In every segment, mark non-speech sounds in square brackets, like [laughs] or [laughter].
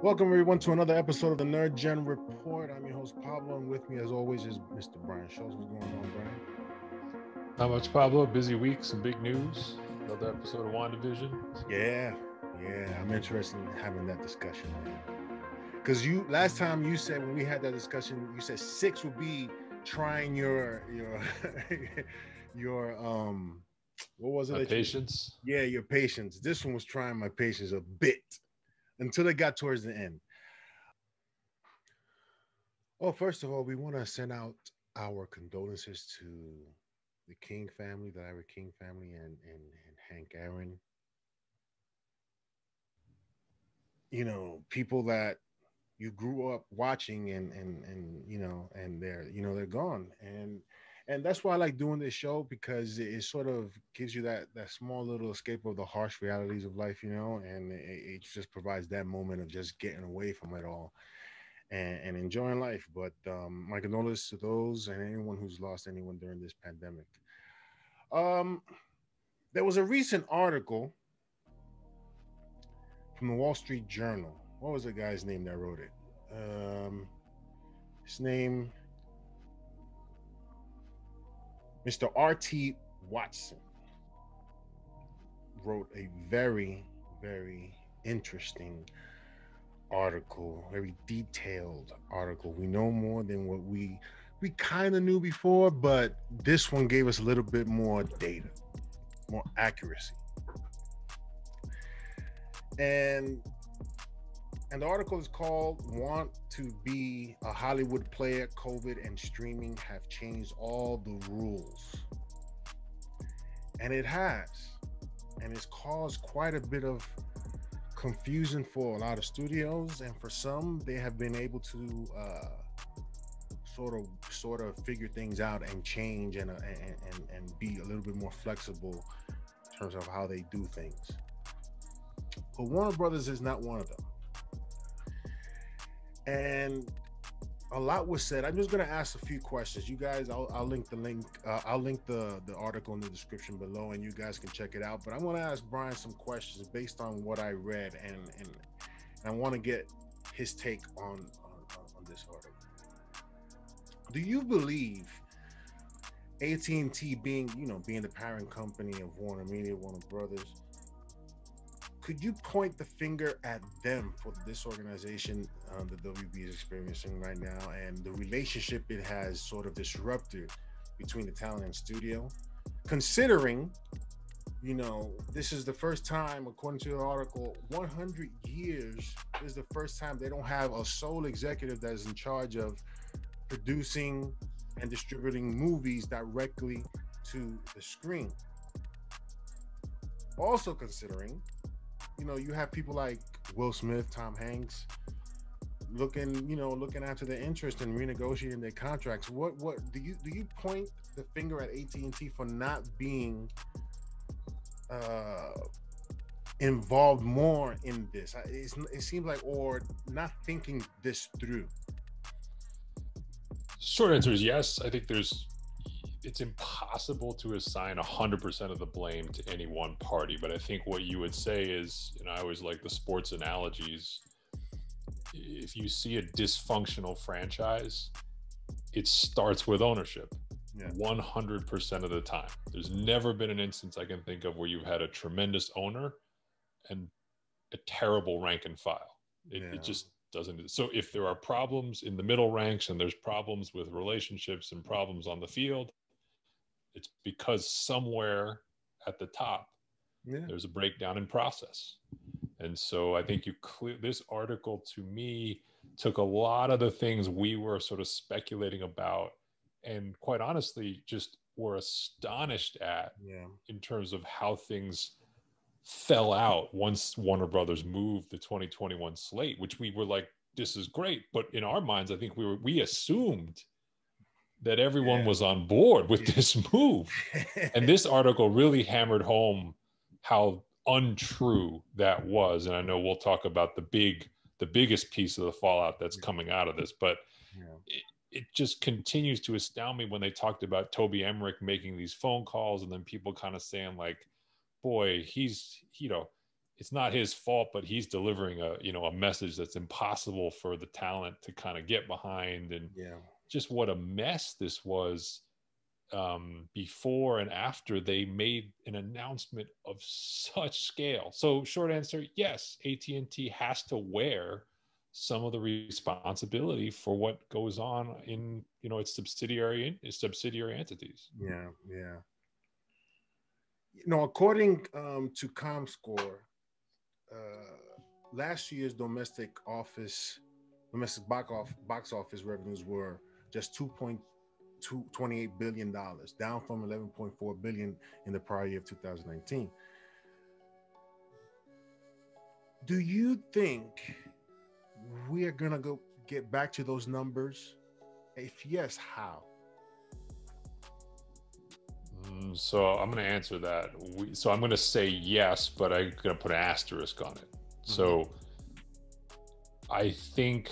Welcome everyone to another episode of the Nerd Gen Report. I'm your host Pablo, and with me, as always, is Mr. Brian Schultz. What's going on, Brian? Not much, Pablo. Busy week, some big news. Another episode of WandaVision. Yeah, yeah. I'm interested in having that discussion. Because you last time you said when we had that discussion, you said six would be trying your your [laughs] your um what was it? My patience. You, yeah, your patience. This one was trying my patience a bit until it got towards the end. Oh, first of all, we want to send out our condolences to the King family, the Larry King family, and, and, and Hank Aaron. You know, people that you grew up watching and and and you know, and they're you know they're gone. And and that's why I like doing this show because it, sort of gives you that that small little escape of the harsh realities of life, you know, and it, it just provides that moment of just getting away from it all and, and enjoying life. But um, my condolences to those and anyone who's lost anyone during this pandemic. Um, there was a recent article from the Wall Street Journal. What was the guy's name that wrote it? Um, his name Mr. R.T. Watson wrote a very, very interesting article, very detailed article. We know more than what we we kind of knew before, but this one gave us a little bit more data, more accuracy. And and the article is called Want to Be a Hollywood Player COVID and Streaming Have Changed All the Rules. And it has. And it's caused quite a bit of confusion for a lot of studios. And for some, they have been able to uh, sort of sort of figure things out and change and, uh, and, and, and be a little bit more flexible in terms of how they do things. But Warner Brothers is not one of them and a lot was said. I'm just going to ask a few questions. You guys, I'll, I'll link the link. Uh, I'll link the the article in the description below, and you guys can check it out. But I want to ask Brian some questions based on what I read, and and, and I want to get his take on, on on this article. Do you believe AT&T being, you know, being the parent company of Warner Media, Warner Brothers, could you point the finger at them for this organization um, the WB is experiencing right now and the relationship it has sort of disrupted between the talent and studio? Considering, you know, this is the first time, according to the article, 100 years is the first time they don't have a sole executive that is in charge of producing and distributing movies directly to the screen. Also considering you know, you have people like Will Smith, Tom Hanks, looking, you know, looking after their interest and renegotiating their contracts. What, what do you do? You point the finger at AT and T for not being uh, involved more in this? It's, it seems like, or not thinking this through. Short answer is yes. I think there's it's impossible to assign 100% of the blame to any one party but i think what you would say is and i always like the sports analogies if you see a dysfunctional franchise it starts with ownership yeah. 100% of the time there's never been an instance i can think of where you've had a tremendous owner and a terrible rank and file it, yeah. it just doesn't so if there are problems in the middle ranks and there's problems with relationships and problems on the field it's because somewhere at the top yeah. there's a breakdown in process and so i think you clear this article to me took a lot of the things we were sort of speculating about and quite honestly just were astonished at yeah. in terms of how things fell out once warner brothers moved the 2021 slate which we were like this is great but in our minds i think we were we assumed that everyone yeah. was on board with this move. and this [laughs] article really hammered home how untrue that was. And I know we'll talk about the big, the biggest piece of the fallout that's coming out of this, but yeah. it, it just continues to astound me when they talked about Toby Emmerich making these phone calls and then people kind of saying like, boy, he's, you know, it's not his fault, but he's delivering a you know a message that's impossible for the talent to kind of get behind, and Yeah. Just what a mess this was um, before and after they made an announcement of such scale. So, short answer, yes, AT and T has to wear some of the responsibility for what goes on in you know its subsidiary its subsidiary entities. Yeah, yeah. You know, according um, to ComScore, uh, last year's domestic office, domestic box box office revenues were just two point two twenty eight billion dollars, down from eleven point four billion in the prior year of two thousand nineteen. Do you think we are gonna go get back to those numbers? If yes, how? Mm, So I'm going to answer that. We, so I'm going to say yes, but I'm going to put an asterisk on it. So I think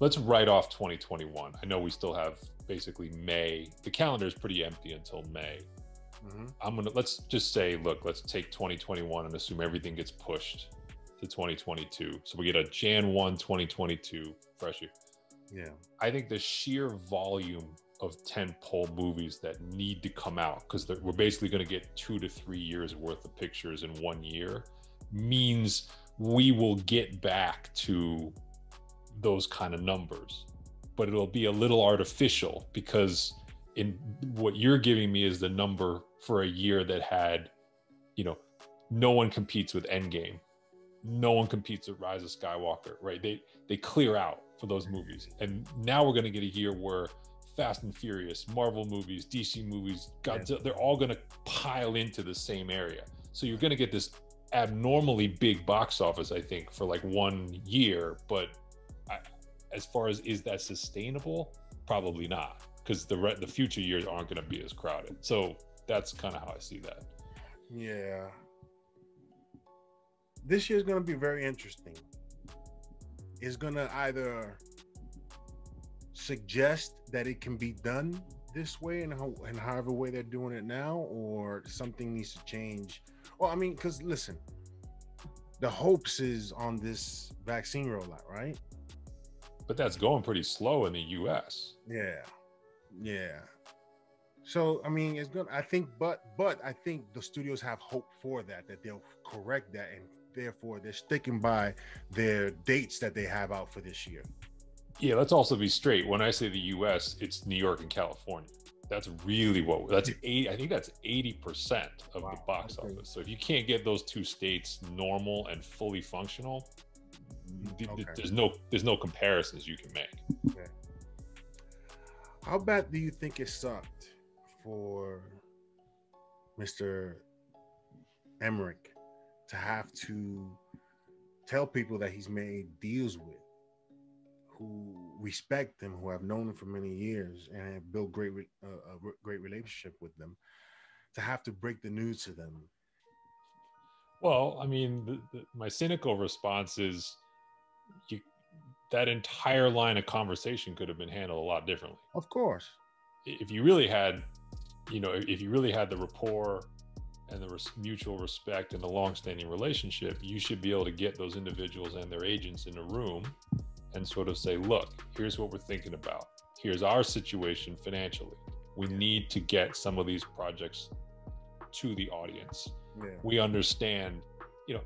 let's write off 2021. I know we still have basically May. The calendar is pretty empty until May. Mhm. I'm gonna let's just say, look, let's take 2021 and assume everything gets pushed to 2022. So we get a Jan 1 2022 fresh year. Yeah. I think the sheer volume of tentpole movies that need to come out because we're basically going to get two to three years worth of pictures in one year means we will get back to those kind of numbers but it'll be a little artificial because in what you're giving me is the number for a year that had you know no one competes with endgame. No one competes with rise of skywalker right? They they clear out for those movies. And now we're going to get a year where fast and furious marvel movies dc movies godzilla they're all going to pile into the same area. So you're going to get this abnormally big box office i think for like one year but I, as far as is that sustainable probably not because the re- the future years aren't going to be as crowded so that's kind of how i see that Yeah. This year's going to be very interesting. It's going to either suggest that it can be done this way and how and however way they're doing it now, or something needs to change. Well, I mean, because listen, the hopes is on this vaccine rollout, right? But that's going pretty slow in the us Yeah, yeah. So I mean, it's good. I think, but but I think the studios have hope for that that they'll correct that, and therefore they're sticking by their dates that they have out for this year. yeah let's also be straight when i say the us it's new york and california that's really what that's 80 i think that's 80% of the box okay. office so if you can't get those two states normal and fully functional Okay. there's no there's no comparisons you can make How bad do you think it sucked for Mr. Emmerich to have to tell people that he's made deals with who respect him, who have known him for many years and have built great re- uh, a re- great relationship with them, to have to break the news to them? Well, I mean, the, the, my cynical response is, you that entire line of conversation could have been handled a lot differently. Of course. If you really had, you know, if you really had the rapport and the res- mutual respect and the long-standing relationship, you should be able to get those individuals and their agents in a room and sort of say, look, here's what we're thinking about. Here's our situation financially. We need to get some of these projects to the audience Yeah. we understand, you know,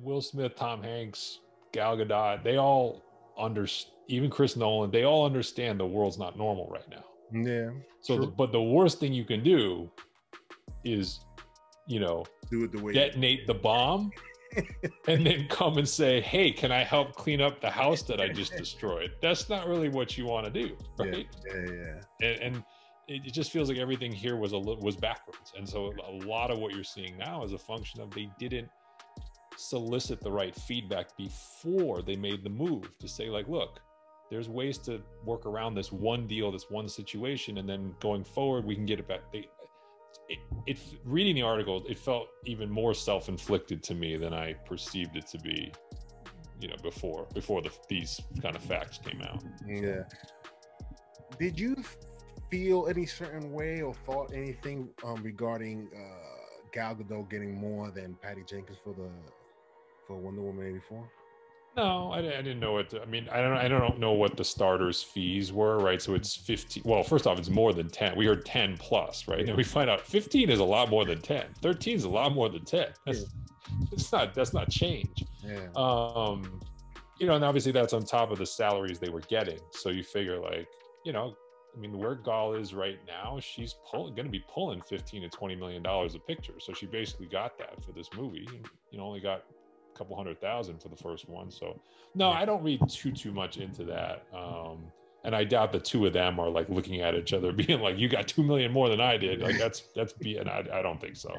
Will Smith, Tom Hanks, Gal Gadot, they all under even Chris Nolan, they all understand the world's not normal right now. Yeah. So, the, but the worst thing you can do is, you know, Do it the way detonate the bomb [laughs] and then come and say, "Hey, can I help clean up the house that I just [laughs] destroyed?" That's not really what you want to do, right? yeah, yeah. and, and it, it just feels like everything here was a was backwards and so a lot of what you're seeing now is a function of they didn't solicit the right feedback before they made the move to say like look there's ways to work around this one deal this one situation and then going forward we can get it back they it, it reading the article it felt even more self-inflicted to me than i perceived it to be you know before before the, these kind of facts came out Yeah. Did you feel any certain way or thought anything um, regarding uh, Gal Gadot getting more than Patty Jenkins for the for Wonder Woman eighty four? No, I, I, didn't know what. The, I mean, I don't. I don't know what the starters' fees were, right? So it's fifteen. Well, first off, it's more than ten. We heard ten plus, right? Yeah. And we find out fifteen is a lot more than ten. Thirteen is a lot more than ten. That's, yeah. It's not. That's not change. Yeah. Um, you know, and obviously that's on top of the salaries they were getting. So you figure, like, you know, I mean, where Gal is right now, she's pulling, going to be pulling fifteen to twenty million dollars a picture. So she basically got that for this movie. You know, only got couple hundred thousand for the first one. So no, I don't read too too much into that. Um, and I doubt the two of them are like looking at each other, [laughs] being like, "You got two million more than I did." Like that's that's being. I, I don't think so.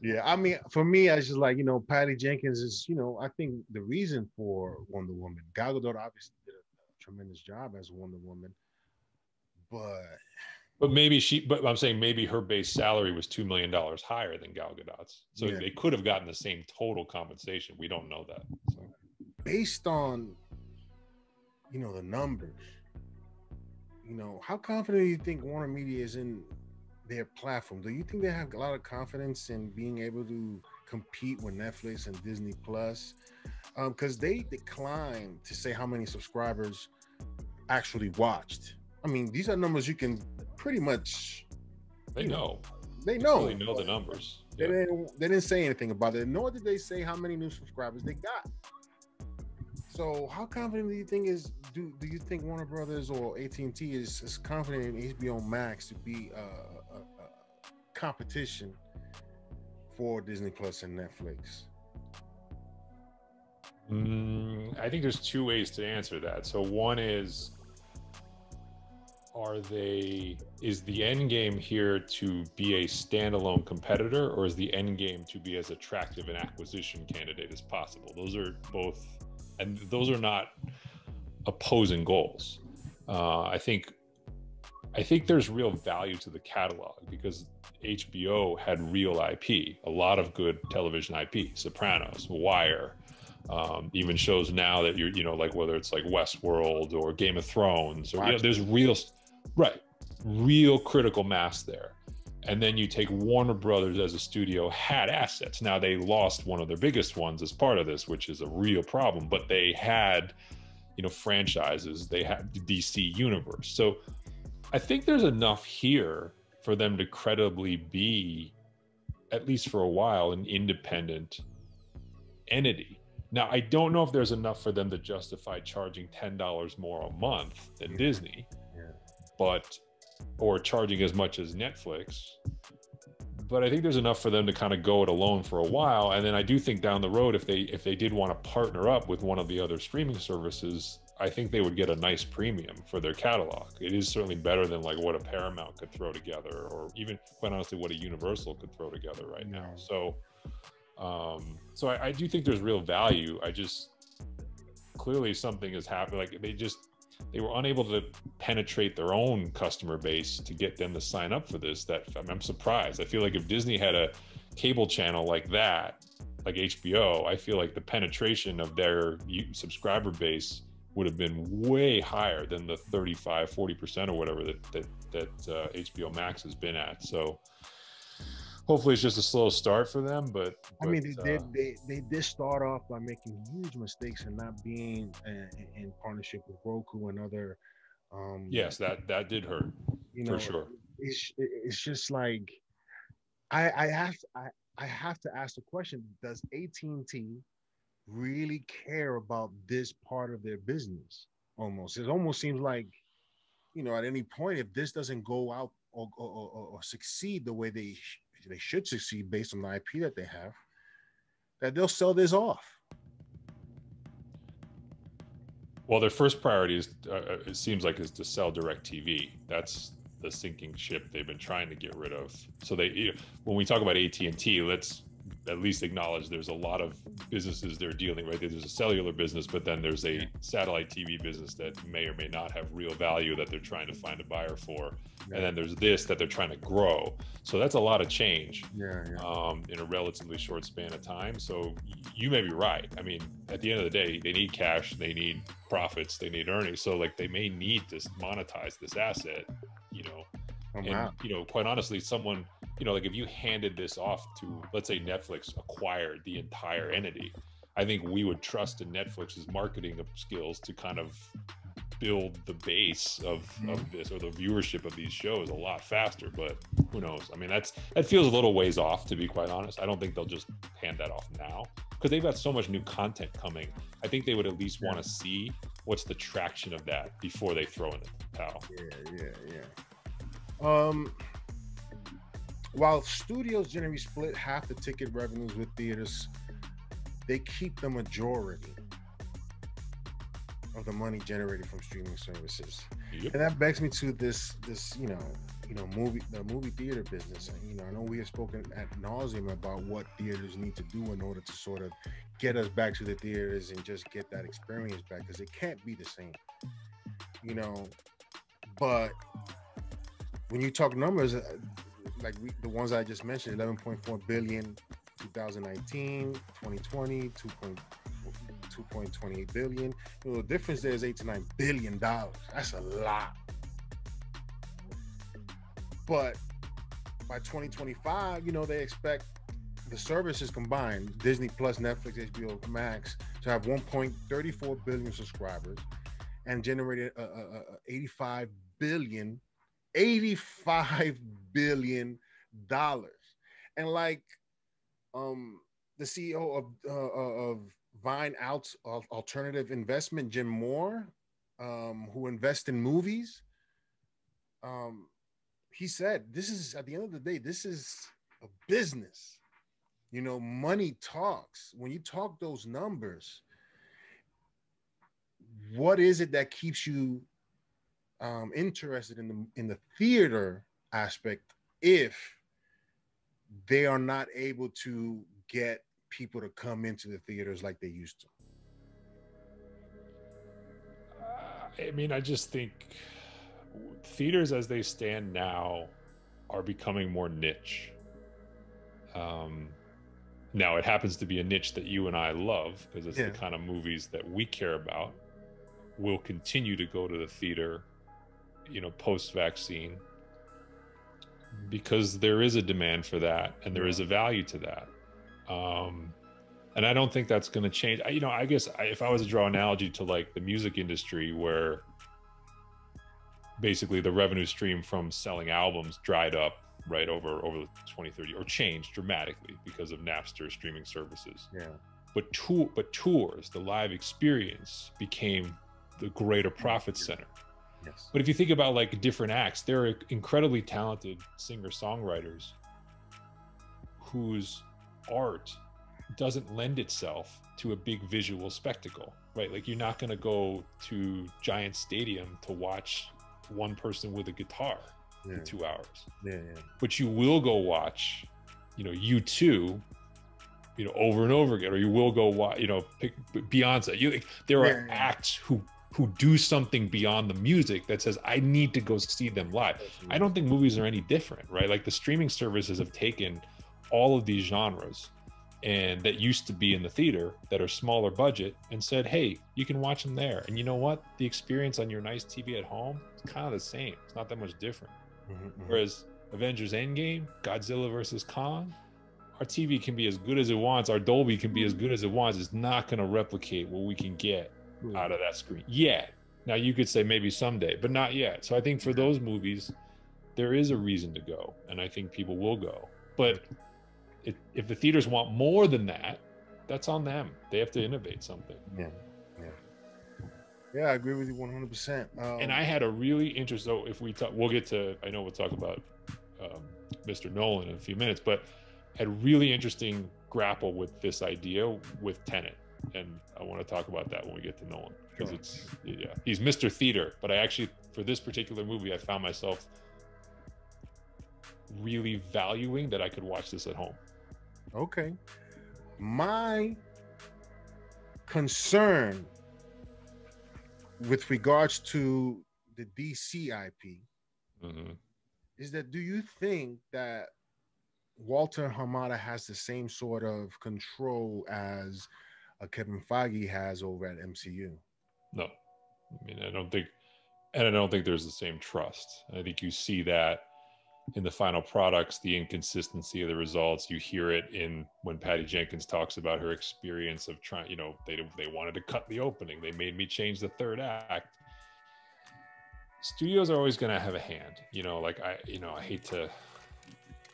Yeah, I mean, for me, I just like, you know, Patty Jenkins is, you know, I think the reason for Wonder Woman, Gal Gadot obviously did a tremendous job as Wonder Woman, but but maybe she, but I'm saying maybe her base salary was two million dollars higher than Gal Gadot's, so yeah. they could have gotten the same total compensation. We don't know that. So. Based on, you know, the numbers, you know, how confident do you think Warner Media is in their platform? Do you think they have a lot of confidence in being able to compete with Netflix and Disney Plus? Because um, they declined to say how many subscribers actually watched. I mean, these are numbers you can pretty much they know. They know. They know the numbers. They yeah. didn't. They didn't say anything about it. Nor did they say how many new subscribers they got. So, how confident do you think is do do you think Warner Brothers or AT and T is, is confident in HBO Max to be a, a, a competition for Disney Plus and Netflix? Mm, I think there's two ways to answer that. So one is are they is the end game here to be a standalone competitor or is the end game to be as attractive an acquisition candidate as possible? Those are both and those are not opposing goals. Uh, i think i think there's real value to the catalog because hbo had real ip a lot of good television ip sopranos wire um, even shows now that you're, you know, like whether it's like Westworld or Game of Thrones, or you know, there's real, Right. Real critical mass there. And then you take Warner Brothers as a studio had assets. Now they lost one of their biggest ones as part of this, which is a real problem, but they had, you know, franchises, they had the DC universe. So I think there's enough here for them to credibly be, at least for a while, an independent entity. Now, I don't know if there's enough for them to justify charging $10 more a month than Disney but or charging as much as Netflix. But I think there's enough for them to kind of go it alone for a while. And then I do think down the road, if they if they did want to partner up with one of the other streaming services, I think they would get a nice premium for their catalog. It is certainly better than like what a Paramount could throw together, or even quite honestly what a Universal could throw together right now. So, um, so I, I do think there's real value. I just clearly something has happened. Like they just they were unable to penetrate their own customer base to get them to sign up for this. That I am surprised. I feel like if Disney had a cable channel like that, like HBO, I feel like the penetration of their subscriber base would have been way higher than the 35, 40% or whatever that that, that uh, HBO Max has been at. So hopefully it's just a slow start for them. But, but I mean, they uh, did they, they did start off by making huge mistakes and not being in, in partnership with Roku and other. Um, yes, that that did hurt you know, for sure. It's it's just like I I have I I have to ask the question: Does AT and T really care about this part of their business? Almost, it almost seems like you know at any point if this doesn't go out or, or, or, or succeed the way they they should succeed based on the IP that they have, that they'll sell this off. Well, their first priority is, uh, uh it seems like, is to sell DirecTV. That's the sinking ship they've been trying to get rid of. So they, when we talk about AT and T, let's at least acknowledge there's a lot of businesses they're dealing with. There's a cellular business, but then there's a satellite TV business that may or may not have real value that they're trying to find a buyer for. Yeah. And then there's this that they're trying to grow. So that's a lot of change yeah, yeah. Um, in a relatively short span of time. So you may be right. I mean, at the end of the day, they need cash, they need profits, they need earnings. So like they may need to monetize this asset, you know. Oh, and, wow. you know, quite honestly, someone you know, like if you handed this off to, let's say Netflix acquired the entire entity, I think we would trust in Netflix's marketing skills to kind of build the base of, of mm-hmm. this or the viewership of these shows a lot faster. But who knows? I mean, that's that feels a little ways off, to be quite honest. I don't think they'll just hand that off now because they've got so much new content coming. I think they would at least want to see what's the traction of that before they throw in the towel. Yeah, yeah, yeah. Um, while studios generally split half the ticket revenues with theaters, they keep the majority of the money generated from streaming services. Yep. And that begs me to this this, you know, you know, movie the movie theater business. And, you know, I know we have spoken at nauseum about what theaters need to do in order to sort of get us back to the theaters and just get that experience back because it can't be the same. You know, but when you talk numbers, uh, like we, the ones I just mentioned, 11.4 billion 2019, 2020, 2.28 billion. You know, the difference there is eight to nine billion dollars. That's a lot. But by 2025, you know, they expect the services combined, Disney Plus, Netflix, HBO Max, to have 1.34 billion subscribers and generated uh, 85 billion, 85 billion dollars. And like um the CEO of uh, uh of Vine Out Alternative Investment, Jim Moore, um, who invests in movies, um, he said, "This is at the end of the day, this is a business. You know, money talks. When you talk those numbers, what is it that keeps you um, interested in the in the theater aspect if they are not able to get people to come into the theaters like they used to? I mean, I just think theaters as they stand now are becoming more niche. Um, now it happens to be a niche that you and I love because it's yeah. the kind of movies that we care about. We'll continue to go to the theater, you know, post vaccine because there is a demand for that and there is a value to that. Um, and I don't think that's going to change. I, you know, I guess I, if I was to draw an analogy to like the music industry, where basically the revenue stream from selling albums dried up right over over 2030 or changed dramatically because of Napster streaming services. Yeah. But tour, but tours, the live experience became the greater profit center. Yes. But if you think about like different acts, there are incredibly talented singer songwriters whose art doesn't lend itself to a big visual spectacle, right? Like you're not going to go to Giant Stadium to watch one person with a guitar yeah. for two hours. Yeah, yeah. But you will go watch, you know, U2, you know, over and over again, or you will go watch, you know, pick Beyonce. You, there are acts who who do something beyond the music that says I need to go see them live. I don't think movies are any different, right? Like the streaming services have taken all of these genres and that used to be in the theater that are smaller budget and said, hey, you can watch them there. And you know what? The experience on your nice TV at home is kind of the same. It's not that much different. Mm-hmm, mm-hmm. Whereas Avengers Endgame, Godzilla versus Kong, our TV can be as good as it wants. Our Dolby can be as good as it wants. It's not going to replicate what we can get out of that screen yet. Now you could say maybe someday, but not yet. So I think for those movies, there is a reason to go, and I think people will go. But if, if the theaters want more than that, that's on them. They have to innovate something. Yeah. Yeah. Yeah, I agree with you 100%. Um, and I had a really interesting, so if we talk, we'll get to, I know we'll talk about um, Mr. Nolan in a few minutes, but had really interesting grapple with this idea with Tenet. And I want to talk about that when we get to Nolan because sure. it's, yeah, he's Mr. Theater. But I actually, for this particular movie, I found myself really valuing that I could watch this at home. Okay. My concern with regards to the DC IP mm-hmm. is that do you think that Walter Hamada has the same sort of control as uh, Kevin Feige has over at MCU? No, I mean I don't think, and I don't think there's the same trust. I think you see that in the final products, the inconsistency of the results. You hear it in when Patty Jenkins talks about her experience of trying, you know, they they wanted to cut the opening. They made me change the third act. Studios are always going to have a hand, you know, like I, you know, I hate to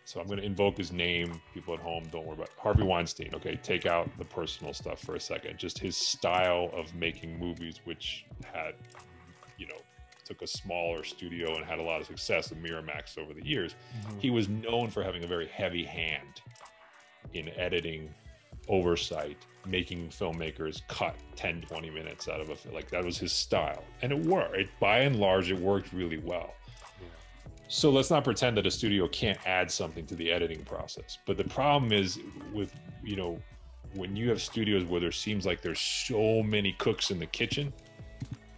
so I'm going to invoke his name. People at home, don't worry about Harvey Weinstein. Okay, take out the personal stuff for a second. Just his style of making movies, which had, you know, took a smaller studio and had a lot of success in Miramax over the years. Mm-hmm. He was known for having a very heavy hand in editing, oversight, making filmmakers cut 10, 20 minutes out of a film. like that was his style. And it worked. It, by and large, it worked really well. So let's not pretend that a studio can't add something to the editing process. But the problem is with, you know, when you have studios where there seems like there's so many cooks in the kitchen,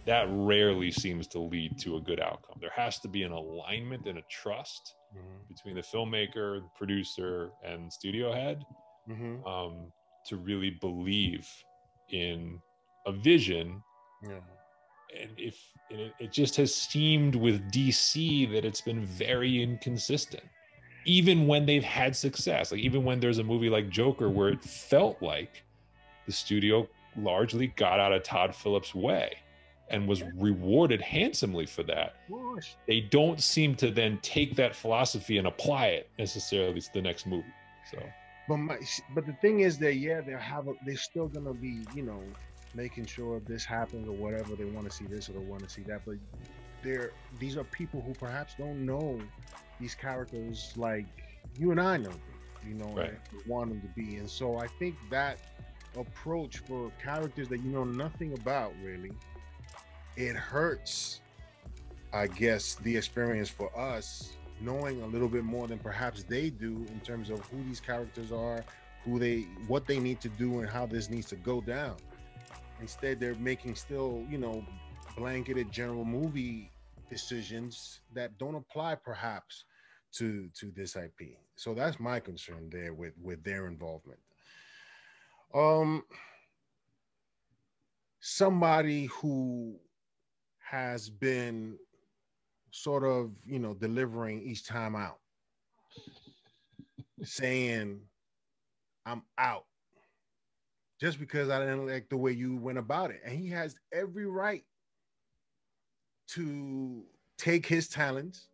that rarely seems to lead to a good outcome. There has to be an alignment and a trust mm-hmm. between the filmmaker, the producer, and studio head mm-hmm. um, to really believe in a vision. Yeah. And if and it, it just has seemed with DC that it's been very inconsistent, even when they've had success. Like even when there's a movie like Joker where it felt like the studio largely got out of Todd Phillips' way and was rewarded handsomely for that. They don't seem to then take that philosophy and apply it necessarily to the next movie. So, but my, but the thing is that yeah, they have a, they're still gonna be you know making sure this happens or whatever they want to see this or they want to see that. But they're these are people who perhaps don't know these characters like you and I know them, you know, right. want them to be. And so I think that approach for characters that you know nothing about really it hurts, I guess, the experience for us knowing a little bit more than perhaps they do in terms of who these characters are, who they, what they need to do, and how this needs to go down. Instead, they're making still, you know, blanketed general movie decisions that don't apply perhaps to to this IP. So that's my concern there with with their involvement. Um somebody who has been sort of, you know, delivering each time out, saying, I'm out just because I didn't like the way you went about it. And he has every right to take his talents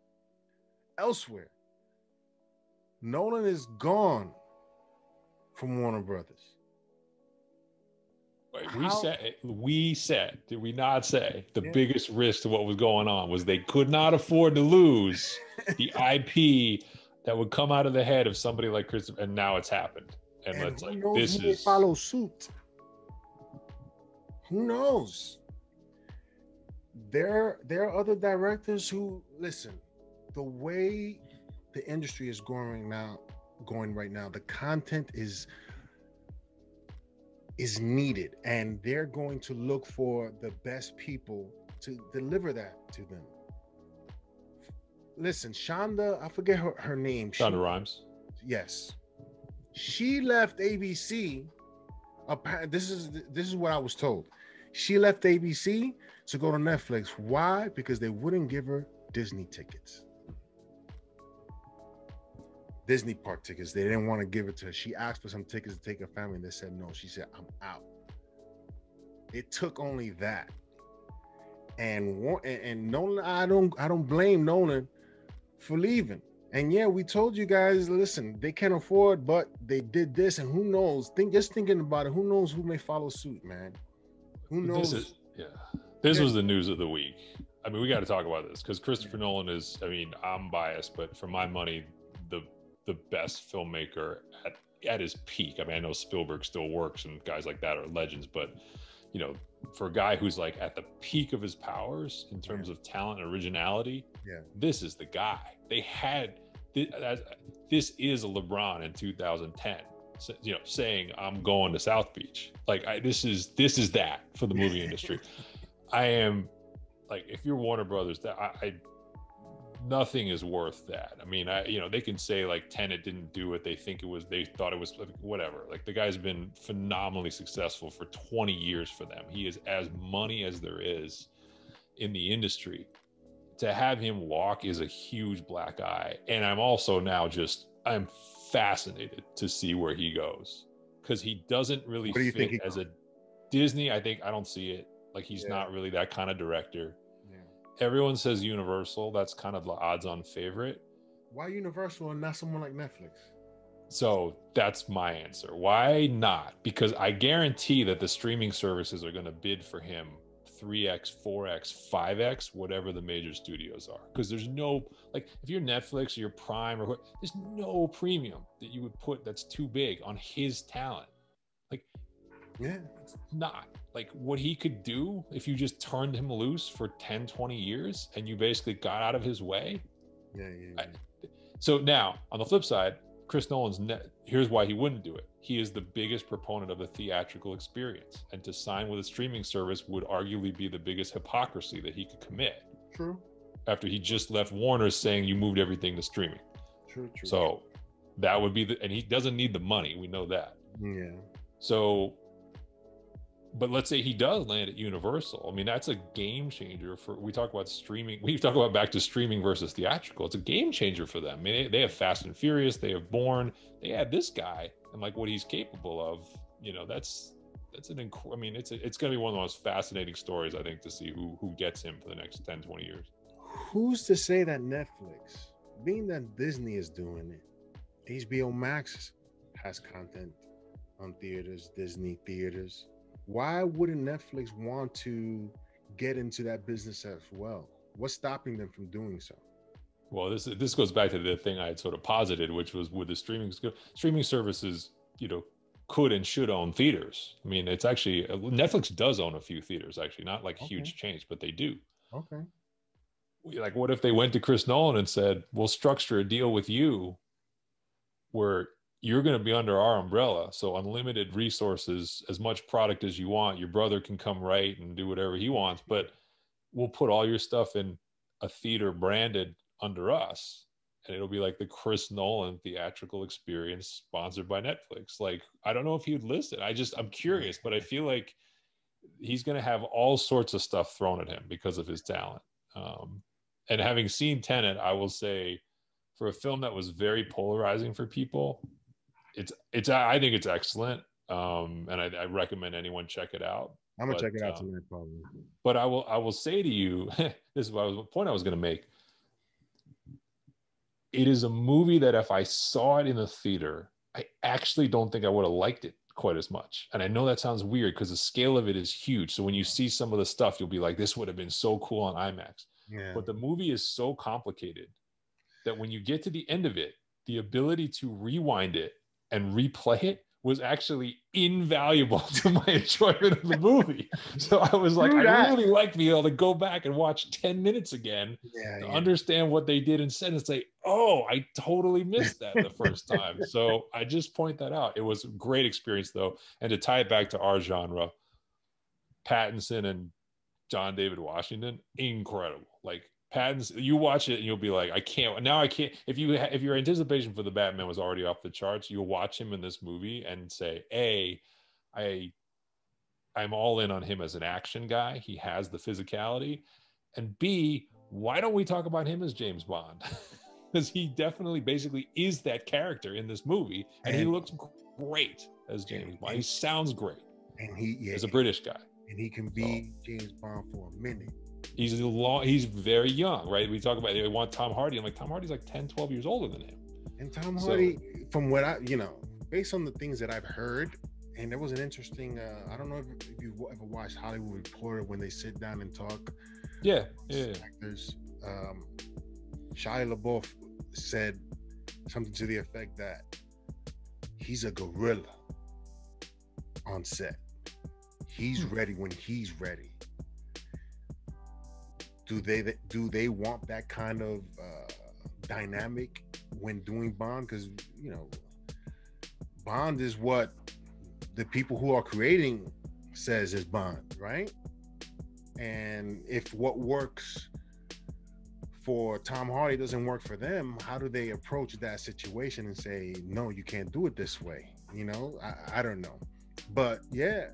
elsewhere. Nolan is gone from Warner Brothers. Wait, We said we said did we not say the yeah. biggest risk to what was going on was they could not afford to lose [laughs] the IP that would come out of the head of somebody like Chris, and now it's happened. And, and let's like this is follow suit. Who knows? There, there are other directors who listen. The way the industry is going now, going right now, the content is is needed and they're going to look for the best people to deliver that to them listen shonda i forget her, her name shonda she, rhimes yes she left abc this is this is what i was told she left abc to go to netflix why because they wouldn't give her disney tickets Disney park tickets. They didn't want to give it to her. She asked for some tickets to take her family, and they said no. She said, "I'm out." It took only that, and and, Nolan, I don't, I don't blame Nolan for leaving. And yeah, we told you guys, listen, they can't afford, but they did this, and who knows? Think just thinking about it, who knows who may follow suit, man? Who knows? This is, yeah, this yeah. was the news of the week. I mean, we got to talk about this because Christopher Nolan is. I mean, I'm biased, but for my money, the the best filmmaker at at his peak. I mean, I know Spielberg still works and guys like that are legends, but you know, for a guy who's like at the peak of his powers in terms yeah. of talent and originality, yeah, this is the guy. They had Uh, uh, this is LeBron in 2010. You know, saying I'm going to South Beach. Like I, this is this is that for the movie industry. [laughs] I am like if you're Warner Brothers, that I, I nothing is worth that. I mean, I you know they can say like Tenet didn't do what they think it was. They thought it was whatever. Like the guy's been phenomenally successful for 20 years for them. He is as money as there is in the industry, to have him walk is a huge black eye. And I'm also now just I'm fascinated to see where he goes because he doesn't really What do you fit think as a Disney. I think I don't see it. Like he's Yeah. not really that kind of director. Yeah. Everyone says Universal. That's kind of the odds-on favorite. Why Universal and not someone like Netflix? So that's my answer. Why not? Because I guarantee that the streaming services are going to bid for him 3x, 4x, 5x, whatever the major studios are. Because there's no, like, if you're Netflix or you're Prime or what, there's no premium that you would put that's too big on his talent. Like, Yeah. it's not. Like, what he could do if you just turned him loose for 10, 20 years and you basically got out of his way, Yeah. Yeah. I- so now, on the flip side, Chris Nolan's net, here's why he wouldn't do it. He is the biggest proponent of the theatrical experience, and to sign with a streaming service would arguably be the biggest hypocrisy that he could commit. True. After he just left Warner saying you moved everything to streaming, True. True. so that would be the, and he doesn't need the money. We know that. Yeah. So, but let's say he does land at Universal. I mean, that's a game changer for. We talk about streaming. We talk about back to streaming versus theatrical. It's a game changer for them. I mean, they, have Fast and Furious. They have Bourne. They had this guy and like what he's capable of. You know, that's that's an. Inc- I mean, it's a, it's going to be one of the most fascinating stories I think to see who who gets him for the next 10, 20 years. Who's to say that Netflix, being that Disney is doing it, HBO Max has content on theaters, Disney theaters. Why wouldn't Netflix want to get into that business as well? What's stopping them from doing so? Well, this this goes back to the thing I had sort of posited, which was with the streaming streaming services, you know, could and should own theaters. I mean, it's actually uh, Netflix does own a few theaters, actually, not like huge Okay. chains, but they do. Okay. Like, what if they went to Chris Nolan and said, "We'll structure a deal with you, where you're going to be under our umbrella, so unlimited resources, as much product as you want. Your brother can come write and do whatever he wants, but we'll put all your stuff in a theater branded under us and it'll be like the Chris Nolan theatrical experience sponsored by Netflix. Like, I don't know if he'd listen. I just, I'm curious, but I feel like he's going to have all sorts of stuff thrown at him because of his talent. Um, and having seen Tenet, I will say for a film that was very polarizing for people, it's, it's, I think it's excellent. Um, and I, I recommend anyone check it out I'm gonna But, check it out um, tonight, probably. but I will I will say to you, [laughs] this is what I was, point I was going to make. It is a movie that if I saw it in the theater, I actually don't think I would have liked it quite as much. And I know that sounds weird because the scale of it is huge. So when you see some of the stuff, you'll be like, this would have been so cool on IMAX. Yeah. But the movie is so complicated that when you get to the end of it, the ability to rewind it and replay it was actually invaluable [laughs] to my enjoyment of the movie. So I was like, True I that. really like being able to go back and watch 10 minutes again yeah, to yeah. understand what they did and said and say, oh, I totally missed that the first time. So I just point that out. It was a great experience though. And to tie it back to our genre, Pattinson and John David Washington, incredible. Like Pattinson, you watch it and you'll be like, I can't. Now I can't. If you if your anticipation for the Batman was already off the charts, you'll watch him in this movie and say, a, I, I'm all in on him as an action guy. He has the physicality, and b, why don't we talk about him as James Bond? [laughs] Because he definitely, basically, is that character in this movie, and he looks great as James Bond. He sounds great and he yeah, as a British guy. and he can be James Bond for a minute. He's a long, he's very young, right? We talk about they want Tom Hardy. I'm like, Tom Hardy's like 10, 12 years older than him. And Tom So- Hardy, from what I, you know, based on the things that I've heard, and there was an interesting. Uh, I don't know if, if you ever watched Hollywood Reporter when they sit down and talk. Yeah, yeah. yeah. Actors, um, Shia LaBeouf said something to the effect that he's a gorilla on set. He's Hmm. ready when he's ready. Do they do they want that kind of uh, dynamic when doing Bond? Because you know, Bond is what the people who are creating says is Bond, right? And if what works for Tom Hardy doesn't work for them, how do they approach that situation and say, no, you can't do it this way? You know, I, I don't know. But yeah,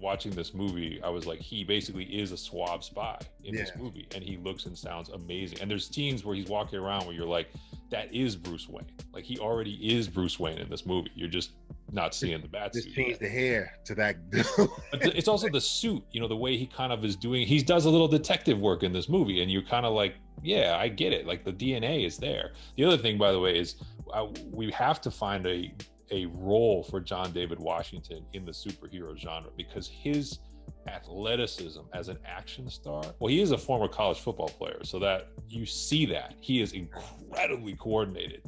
watching this movie, I was like, he basically is a suave spy in Yeah. this movie, and he looks and sounds amazing. And there's scenes where he's walking around where you're like, that is Bruce Wayne. Like he already is Bruce Wayne in this movie. You're just not seeing the bat Just change the hair to that. [laughs] But it's also the suit, you know, the way he kind of is doing. He does a little detective work in this movie, and you're kind of like, yeah, I get it. Like the DNA is there. The other thing, by the way, is uh, we have to find a a role for John David Washington in the superhero genre because his athleticism as an action star. Well, he is a former college football player, so that you see that he is incredibly coordinated,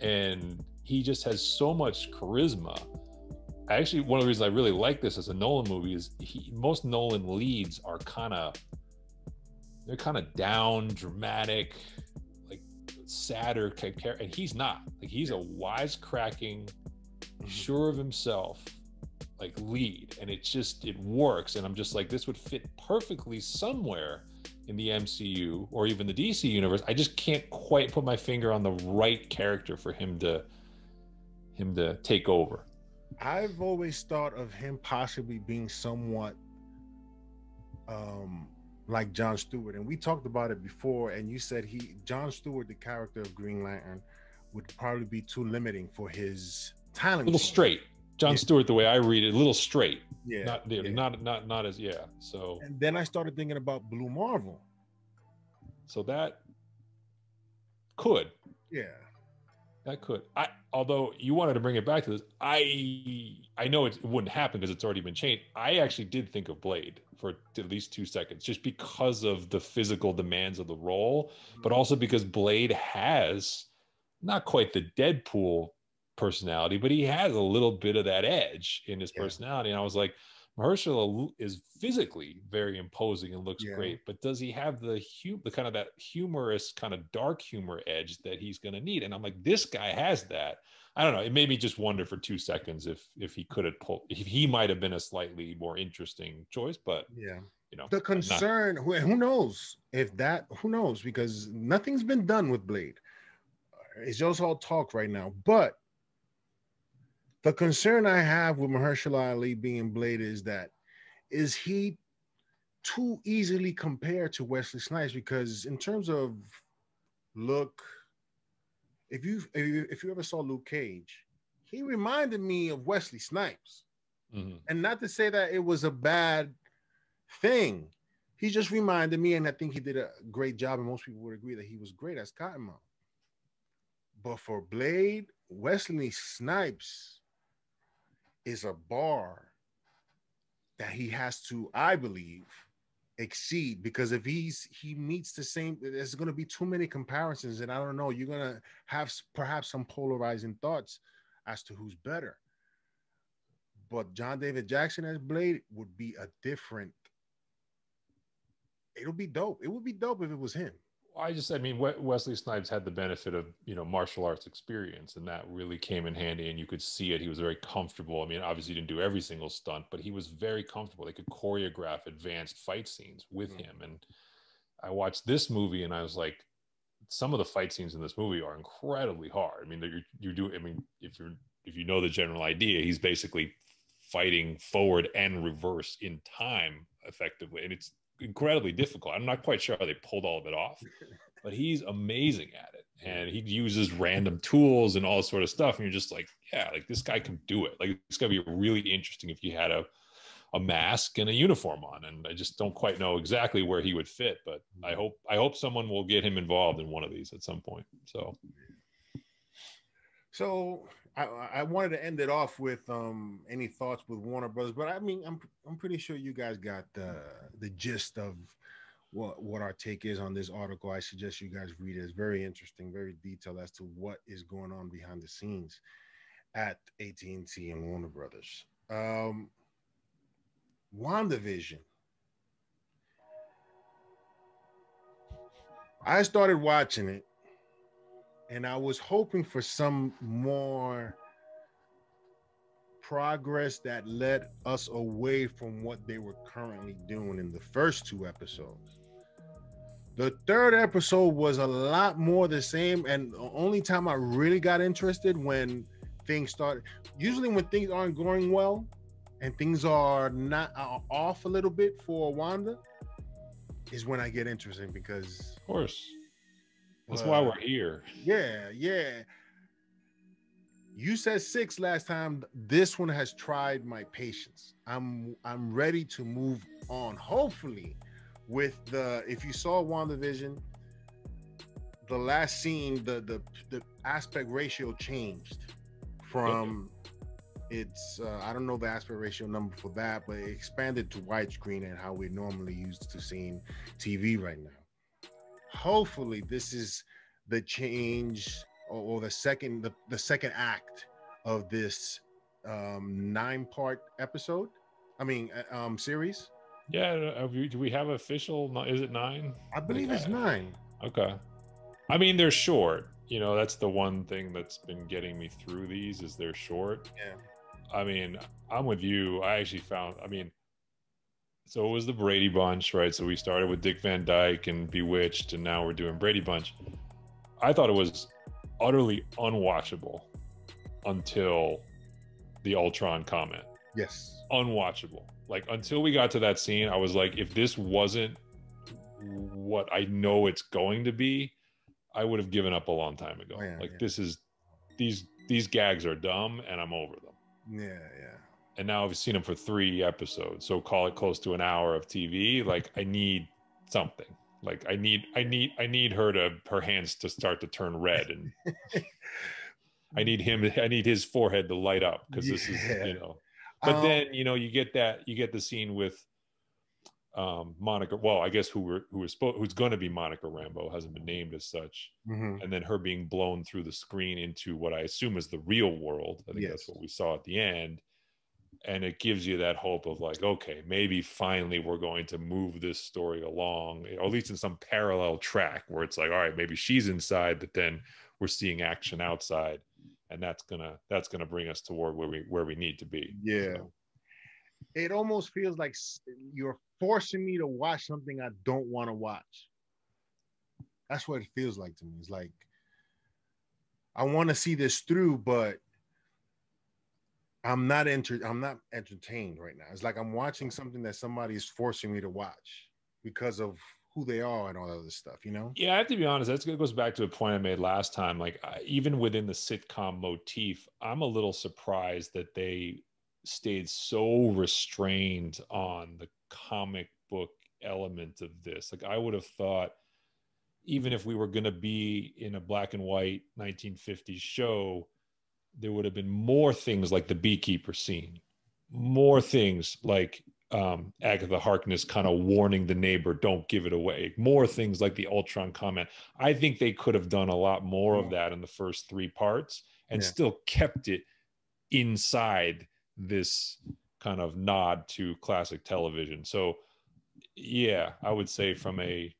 and he just has so much charisma. Actually one of the reasons I really like this as a Nolan movie is he most Nolan leads are kind of they're kind of down, dramatic, like sadder character, and he's not. Like he's a wisecracking, sure of himself, like lead, and it just it works. And I'm just like this would fit perfectly somewhere in the MCU or even the DC universe. I just can't quite put my finger on the right character for him to him to take over. I've always thought of him possibly being somewhat um like John Stewart, and we talked about it before. And you said he, John Stewart, the character of Green Lantern, would probably be too limiting for his A little straight. John Yeah. Stewart, the way I read it, a little straight. yeah. not yeah. not not not as yeah. So And then I started thinking about Blue Marvel. so that could Yeah, that could I although you wanted to bring it back to this, I I know it wouldn't happen because it's already been changed. I actually did think of Blade for at least two seconds, just because of the physical demands of the role, but mm-hmm. also because Blade has not quite the Deadpool personality, but he has a little bit of that edge in his Yeah. personality. And I was like, Mahershala is physically very imposing and looks Yeah. great, but does he have the hu- the kind of that humorous kind of dark humor edge that he's going to need? And I'm like, this guy has that. I don't know. It made me just wonder for two seconds if if he could have pulled, if he might have been a slightly more interesting choice, but yeah. you know, The not- concern, who, who knows if that, who knows, because nothing's been done with Blade. It's just all talk right now. But the concern I have with Mahershala Ali being Blade is that is he too easily compared to Wesley Snipes? Because in terms of look, if you if you, ever saw Luke Cage, he reminded me of Wesley Snipes Mhm. and not to say that it was a bad thing. He just reminded me, and I think he did a great job, and most people would agree that he was great as Cottonmouth. But for Blade, Wesley Snipes is a bar that he has to, I believe, exceed because if he's he meets the same, there's going to be too many comparisons, and I don't know. You're gonna have perhaps some polarizing thoughts as to who's better but John David Jackson as Blade would be a different. It'll be dope. It would be dope if it was him. I just, I mean, Wesley Snipes had the benefit of, you know, martial arts experience, and that really came in handy. And you could see it. He was very comfortable. I mean, obviously, he didn't do every single stunt, but he was very comfortable. They could choreograph advanced fight scenes with Mhm. him. And I watched this movie, and I was like, some of the fight scenes in this movie are incredibly hard. I mean, you you do. I mean, if you're if you know the general idea, he's basically fighting forward and reverse in time effectively, and it's incredibly difficult. I'm not quite sure how they pulled all of it off, [laughs] but he's amazing at it. And he uses random tools and all sort of stuff. And you're just like, yeah, like this guy can do it. Like it's gonna be really interesting if you had a a mask and a uniform on. And I just don't quite know exactly where he would fit, but I mm-hmm. hope I hope someone will get him involved in one of these at some point. So So I, I wanted to end it off with um any thoughts with Warner Brothers, but I mean I'm I'm pretty sure you guys got the the gist of what what our take is on this article. I suggest you guys read it. It's very interesting, very detailed as to what is going on behind the scenes at AT&T and Warner Brothers. Um WandaVision. I started watching it and I was hoping for some more progress that led us away from what they were currently doing in the first two episodes. The third episode was a lot more the same, and the only time I really got interested when things started. Usually, when things aren't going well, and things are not uh, off a little bit for Wanda, is when I get interesting because of course that's uh, why we're here. Yeah, yeah. You said six last time. This one has tried my patience. I'm I'm ready to move on. Hopefully, with the if you saw WandaVision, the last scene, the the the aspect ratio changed from it's uh, I don't know the aspect ratio number for that, but it expanded to widescreen and how we're normally used to seeing TV right now. Hopefully, this is the change or, or the second the, the second act of this um, nine part episode. I mean, uh, um, series. Yeah, we, do we have official? Is it nine? I believe it's nine. Okay. I mean, they're short. You know, that's the one thing that's been getting me through these is they're short. Yeah. I mean, I'm with you. I actually found. I mean, so it was the Brady Bunch, right? So we started with Dick Van Dyke and Bewitched, and now we're doing Brady Bunch. I thought it was utterly unwatchable until the Ultron comment. Yes. Unwatchable. Like until we got to that scene, I was like, if this wasn't what I know it's going to be, I would have given up a long time ago. Yeah, like yeah. this is these these gags are dumb and I'm over them. Yeah, yeah. And now I've seen them for three episodes, so call it close to an hour of TV. Like I need something. Like I need I need I need her to her hands to start to turn red and [laughs] I need him I need his forehead to light up because this is you know. But um, then you know you get that you get the scene with um, Monica. Well, I guess who were who was supposed who's going to be Monica Rambeau hasn't been named as such, mm-hmm. and then her being blown through the screen into what I assume is the real world. I think yes. that's what we saw at the end, and it gives you that hope of like, okay, maybe finally we're going to move this story along, or at least in some parallel track where it's like, all right, maybe she's inside, but then we're seeing action outside, and that's gonna that's gonna bring us toward where we where we need to be. Yeah. So, it almost feels like you're forcing me to watch something I don't want to watch. That's what it feels like to me. It's like I want to see this through, but I'm not enter I'm not entertained right now. It's like I'm watching something that somebody is forcing me to watch because of who they are and all that other stuff, you know? Yeah, I have to be honest. That goes back to a point I made last time. Like, even within the sitcom motif, I'm a little surprised that they stayed so restrained on the comic book element of this. Like I would have thought, even if we were going to be in a black and white 1950s show, there would have been more things like the beekeeper scene, more things like um, Agatha Harkness kind of warning the neighbor, "Don't give it away." More things like the Ultron comment. I think they could have done a lot more of that in the first three parts and yeah. still kept it inside this kind of nod to classic television. So, yeah, I would say from a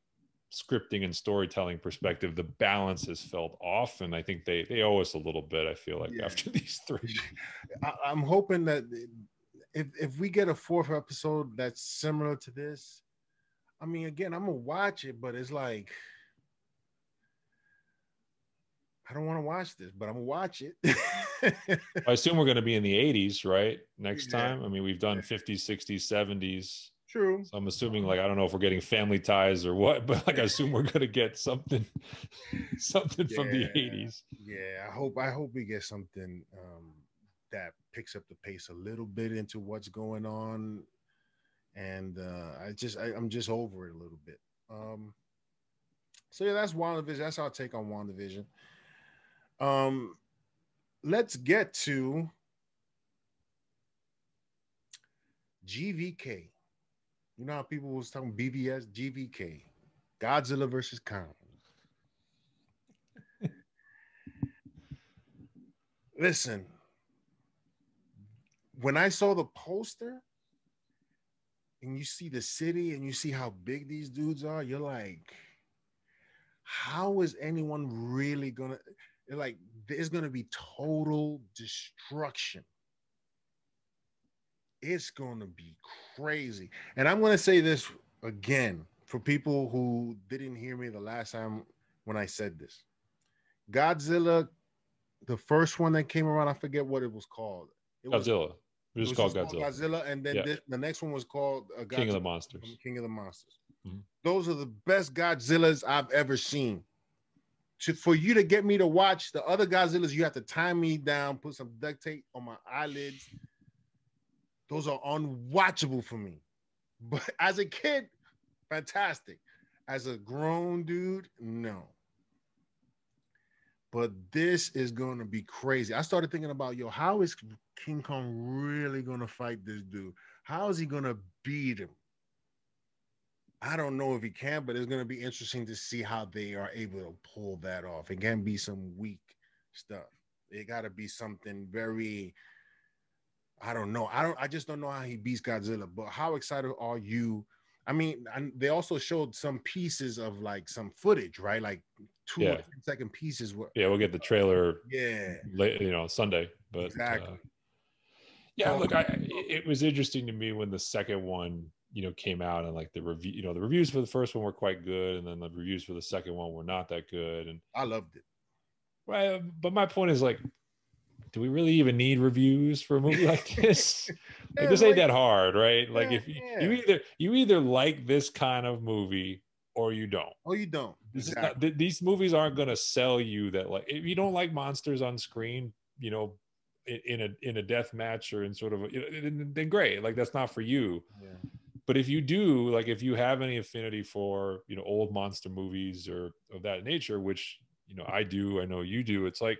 scripting and storytelling perspective, the balance has felt off, and I think they they owe us a little bit. I feel like yeah. after [laughs] these three, I, am hoping that if if we get a fourth episode that's similar to this, I mean, again, I'm gonna watch it, but it's like I don't want to watch this, but I'm gonna watch it. [laughs] I assume we're gonna be in the 80s, right? Next yeah. time. I mean, we've done 50s, 60s, 70s. True. So I'm assuming like I don't know if we're getting family ties or what, but like I assume we're gonna get something [laughs] something yeah. from the 80s. Yeah, I hope I hope we get something um that picks up the pace a little bit into what's going on. And uh I just I, I'm just over it a little bit. Um so yeah, that's WandaVision. That's our take on WandaVision. Um, let's get to GVK. You know how people was talking BVS, GVK, Godzilla versus Kong. [laughs] Listen, when I saw the poster and you see the city and you see how big these dudes are, you're like, how is anyone really gonna? like there's to be total destruction. It's going to be crazy. And I'm going to say this again for people who didn't hear me the last time when I said this. Godzilla, the first one that came around, I forget what it was called. It Godzilla. Was, It was, was called Godzilla. Godzilla, and then Yeah. this, the next one was called uh, King of the Monsters. King of the Monsters. Mhm. Those are the best Godzillas I've ever seen. To, for you to get me to watch the other Godzillas, you have to tie me down, put some duct tape on my eyelids. Those are unwatchable for me. But [laughs] as a kid, fantastic. As a grown dude, no. But this is going to be crazy. I started thinking about, yo, how is King Kong really going to fight this dude? How is he going to beat him? I don't know if he can, but it's going to be interesting to see how they are able to pull that off. It can be some weak stuff. It got to be something very. I don't know. I don't. I just don't know how he beats Godzilla. But how excited are you? I mean, and they also showed some pieces of like some footage, right? Like two Yeah. or three second pieces. Where, Yeah, we'll get the trailer yeah, late, you know, Sunday. But Exactly. uh, yeah, look, I it was interesting to me when the second one, you know, came out and like the review, you know, the reviews for the first one were quite good, and then the reviews for the second one were not that good. And I loved it. right, but my point is like, do we really even need reviews for a movie like [laughs] this? like Yeah, this ain't like- that hard, right? Like Yeah, if you, yeah. you either you either like this kind of movie or you don't. Oh, you don't. Exactly. not, th- these movies aren't going to sell you that like if you don't like monsters on screen, you know, in, in a in a death match or in sort of a, you know, then, then great. Like that's not for you. But if you do, like if you have any affinity for you know old monster movies or of that nature, which you know I do, I know you do. It's like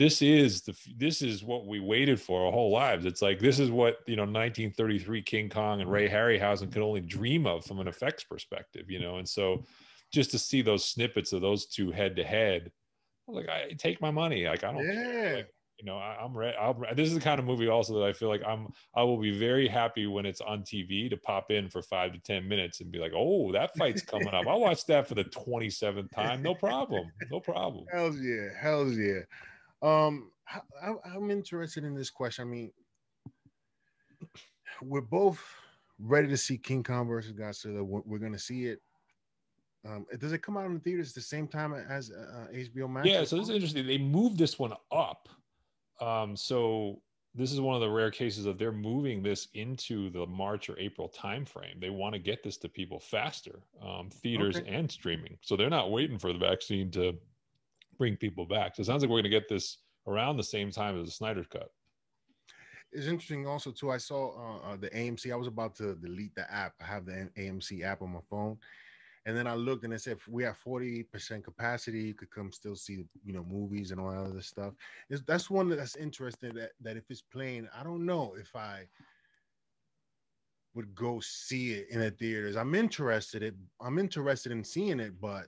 this is the this is what we waited for our whole lives. It's like this is what you know 1933 King Kong and Ray Harryhausen could only dream of from an effects perspective, you know. And so just to see those snippets of those two head to head, like I take my money. Like I don't care. Yeah. Like, you know, I, I'm ready. This is the kind of movie also that I feel like I'm. I will be very happy when it's on TV to pop in for five to ten minutes and be like, "Oh, that fight's coming up. I'll watch that for the twenty seventh time. No problem. No problem." [laughs] Hells yeah, hells yeah. Um, I, I'm interested in this question. I mean, we're both ready to see King Kong versus Godzilla. We're, we're gonna see it. Um, does it come out in the theaters at the same time as uh, HBO Max? Yeah, so this is interesting. They moved this one up. Um, so this is one of the rare cases of they're moving this into the March or April timeframe. They want to get this to people faster, um, theaters Okay. and streaming. So they're not waiting for the vaccine to bring people back. So it sounds like we're going to get this around the same time as the Snyder's cut. It's interesting also too. I saw uh, uh, the AMC. I was about to delete the app. I have the AMC app on my phone, and then I looked and it said we have forty percent capacity. You could come still see you know movies and all that other stuff. It's, that's one that's interesting. That that if it's playing, I don't know if I would go see it in the theaters. I'm interested. It, I'm interested in seeing it, but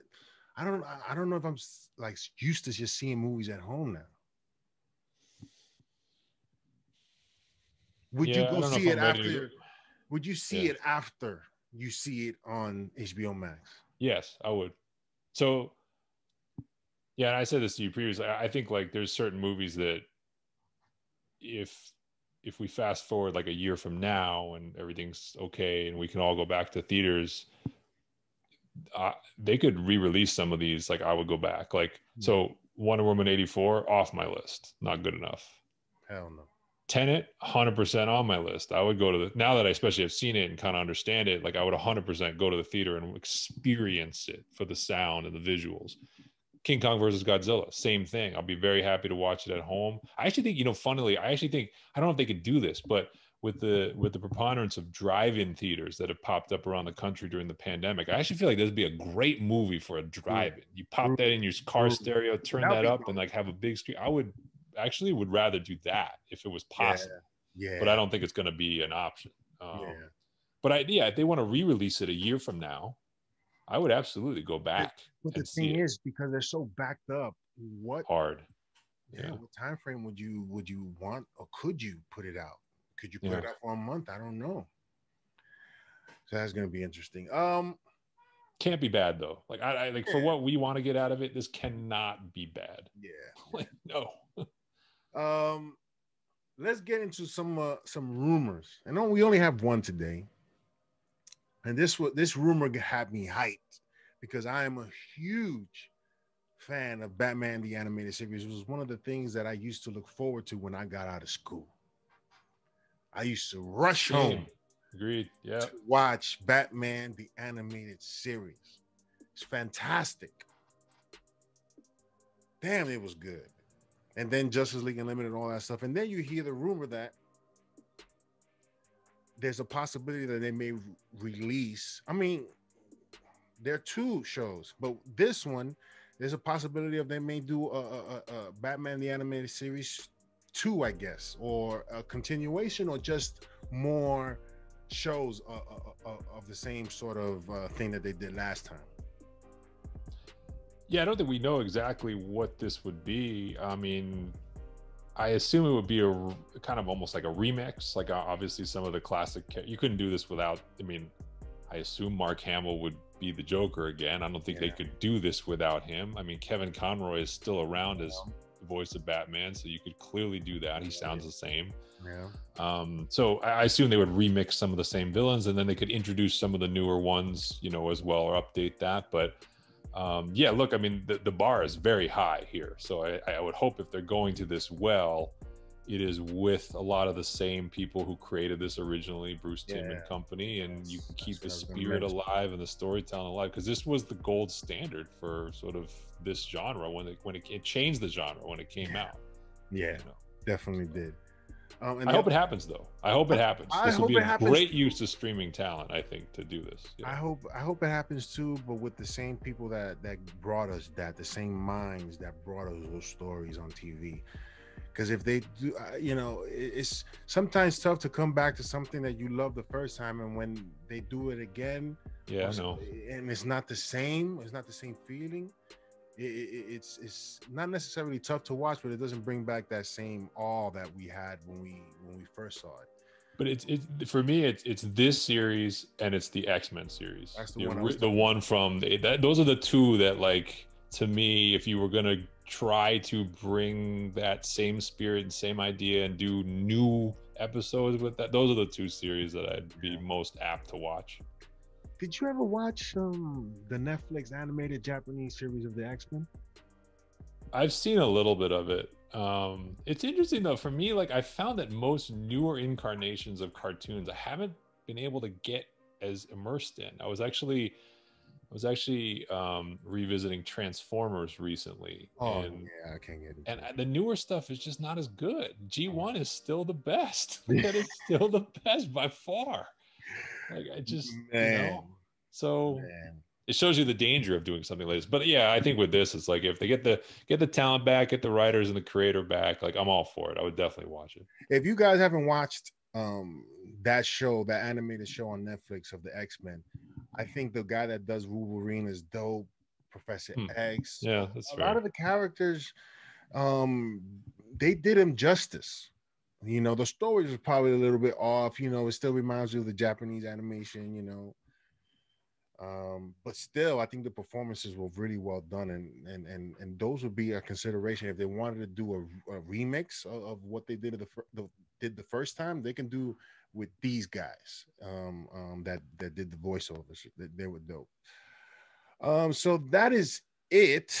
I don't. I- don't know if I'm like used to just seeing movies at home now. Would Yeah, you go don't know if see it I'm to after? Would you see Yeah. it after you see it on HBO Max? Yes, I would. So, yeah, and I said this to you previously. I I think like there's certain movies that if if we fast forward like a year from now and everything's okay and we can all go back to theaters, uh, they could re-release some of these. Like I would go back. Like so, Wonder Woman '84 off my list, not good enough. Hell no. Tenet, 100% on my list. I would go to the, now that I especially have seen it and kind of understand it, like I would 100% go to the theater and experience it for the sound and the visuals. King Kong versus Godzilla, same thing. I'll be very happy to watch it at home. I actually think, you know, funnily, I actually think, I don't know if they could do this, but with the with the preponderance of drive-in theaters that have popped up around the country during the pandemic, I actually feel like this would be a great movie for a drive-in. You pop that in your car stereo, turn that up, and like have a big screen. I would actually would rather do that if it was possible, Yeah. but I don't think it's going to be an option. Um, yeah. But I, yeah, if they want to re-release it a year from now, I would absolutely go back But the thing is, because they're so backed up, what hard. yeah, Yeah. what time frame would you would you want or could you put it out? Could you put it Yeah. out for a month? I don't know. So that's gonna be interesting. Um, Can't be bad though. Like I, I like for what we want to get out of it, this cannot be bad. yeah. [laughs] Like no. Um, let's get into some uh, some rumors. I know we only have one today, and this wa- this rumor had me hyped because I am a huge fan of Batman the animated series. It was one of the things that I used to look forward to when I got out of school. I used to rush Same. home Agreed. Yeah. to watch Batman the animated series. It's fantastic. Damn, it was good. And then Justice League Unlimited and all that stuff. And then you hear the rumor that there's a possibility that they may re- release. I mean, there are two shows, but this one, there's a possibility of they may do a, a, a Batman the animated series two, I guess, or a continuation, or just more shows uh, uh, uh, of the same sort of uh, thing that they did last time. Yeah, I don't think we know exactly what this would be. I mean, I assume it would be a kind of almost like a remix. Like uh, obviously some of the classic. You couldn't do this without. I mean, I assume Mark Hamill would be the Joker again. I don't think they could do this without him. I mean, Kevin Conroy is still around as the voice of Batman, so you could clearly do that. He sounds the same. Yeah. Um, so I I assume they would remix some of the same villains, and then they could introduce some of the newer ones, you know, as well, or update that. But um, yeah, look, I mean, the, the bar is very high here. So I, I would hope if they're going to this well, it is with a lot of the same people who created this originally, Bruce Timm and company, and you can keep the that's what I was gonna spirit alive and the storytelling alive because this was the gold standard for sort of this genre when it when it, it changed the genre when it came Yeah. out. Yeah, You know? definitely did. Um, and I the- hope it happens though. I hope it happens. I this hope would be it a happens. great use of streaming talent, I think, to do this. you I hope I hope it happens too, but with the same people that that brought us that, the same minds that brought us those stories on TV. Because if they do, uh, you know, it's sometimes tough to come back to something that you loved the first time, and when they do it again, Yeah, or I know. s- and it's not the same, it's not the same feeling. It, it, it's it's not necessarily tough to watch, but it doesn't bring back that same awe that we had when we when we first saw it. But it's it for me. It's it's this series and it's the X Men series. That's the You one know, the one from the, that. Those are the two that like to me. If you were gonna try to bring that same spirit and same idea and do new episodes with that, those are the two series that I'd be most apt to watch. Did you ever watch um the Netflix animated Japanese series of the X Men? I've seen a little bit of it. Um, it's interesting though for me. Like I found that most newer incarnations of cartoons, I haven't been able to get as immersed in. I was actually, I was actually um, revisiting Transformers recently, and yeah, I can't get it. and the newer stuff is just not as good. G one is still the best. [laughs] that is still the best by far. Like I just, you man, know, so man. it shows you the danger of doing something like this. But yeah, I think with this, it's like if they get the get the talent back, get the writers and the creator back, like I'm all for it. I would definitely watch it. If you guys haven't watched um that show, that animated show on Netflix of the X Men, I think the guy that does Wolverine is dope. Professor Hmm. X. Yeah, that's a fair. lot of the characters um they did him justice you know the stories was probably a little bit off you know it still reminds you of the japanese animation you know. Um but still i think the performances were really well done and and and, and those would be a consideration. If they wanted to do a, a remix of, of what they did the, the did the first time they can do with these guys um um that that did the voiceovers. They, they were dope. Um so that is it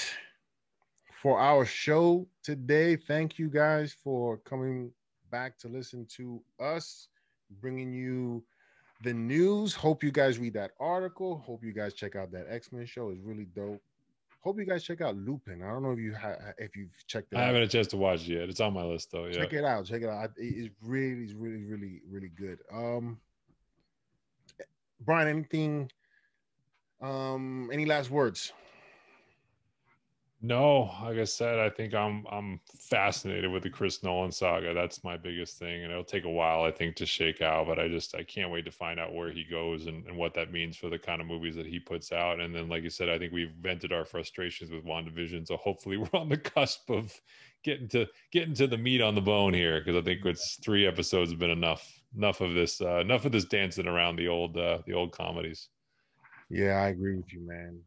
for our show today. Thank you guys for coming back to listen to us, bringing you the news. Hope you guys read that article. Hope you guys check out that X Men show. It's really dope. Hope you guys check out Lupin. I don't know if you ha- if you've checked it I out. haven't had a chance to watch it yet. It's on my list though. Yeah. Check it out. Check it out. It's really, it's really, really, really good. Um, Brian, anything? Um, any last words? No, like I said, I think I'm I'm fascinated with the Chris Nolan saga. That's my biggest thing, and it'll take a while, I think, to shake out. But I just I can't wait to find out where he goes and, and what that means for the kind of movies that he puts out. And then, like you said, I think we've vented our frustrations with WandaVision, so hopefully [laughs] we're on the cusp of getting to getting to the meat on the bone here, because I think it's three episodes have been enough. Enough of this. Uh, enough of this dancing around the old uh, the old comedies. Yeah, I agree with you, man.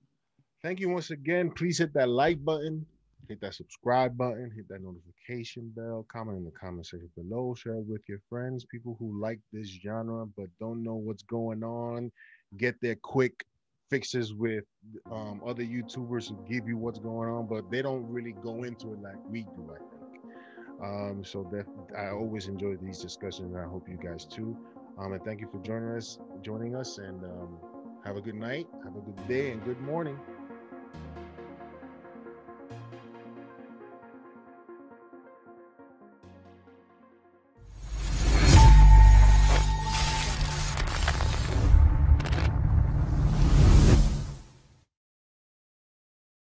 Thank you once again. Please hit that like button, hit that subscribe button, hit that notification bell, comment in the comment section below, share it with your friends, people who like this genre but don't know what's going on. Get their quick fixes with um, other YouTubers who give you what's going on, but they don't really go into it like we do, I think. Um, so that I always enjoy these discussions, and I hope you guys too. Um, and thank you for joining us, joining us, and um, have a good night, have a good day, and good morning.